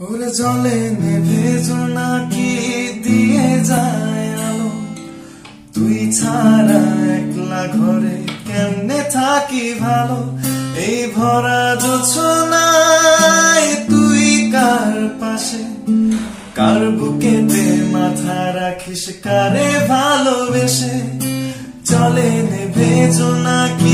ওরে জলে নেভেজো নাকি দিয়ে যায় আলো। তুই ছাড়া একলা ঘরে কেমনে থাকি ভালো? এই ভরা জোছনায় তুই কার পাশে? কার বুকেতে মাথা রাখিস কারে ভালোবেসে? চলে নেভেজো নাকি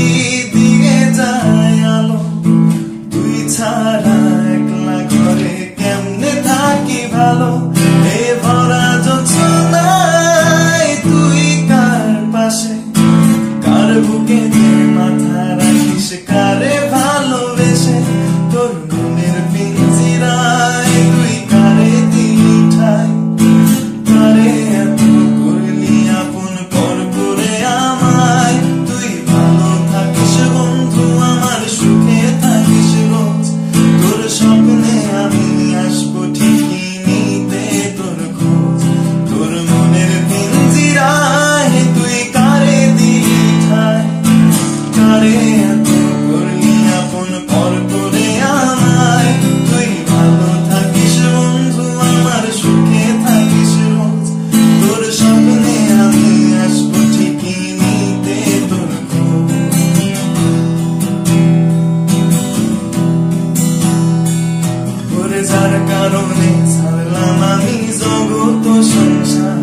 কারণে ছাড়লাম আমি জগত সংসার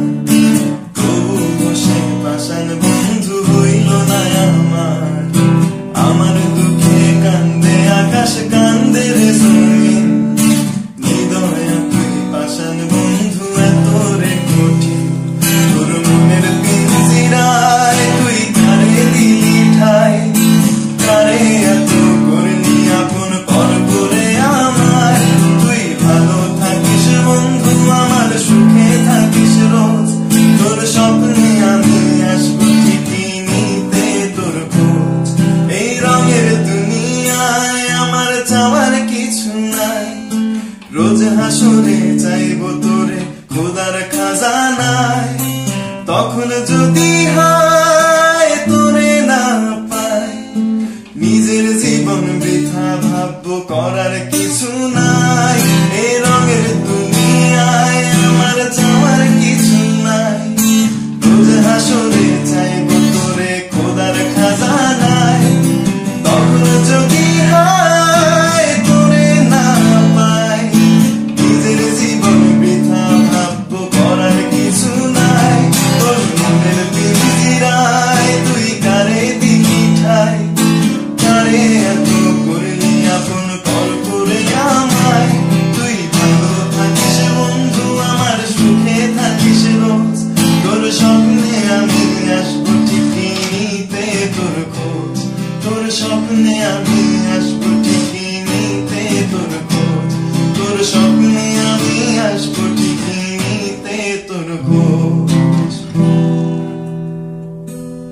চাওয়ার কিছু নাই। রোজ হাসরে চাইব তোরে, খোদার খাজানায়। তখন যদি হয় তোরে না পায় নিজের জীবন বৃথা ভাব্য করার কিছু না shoulders up and down, yes,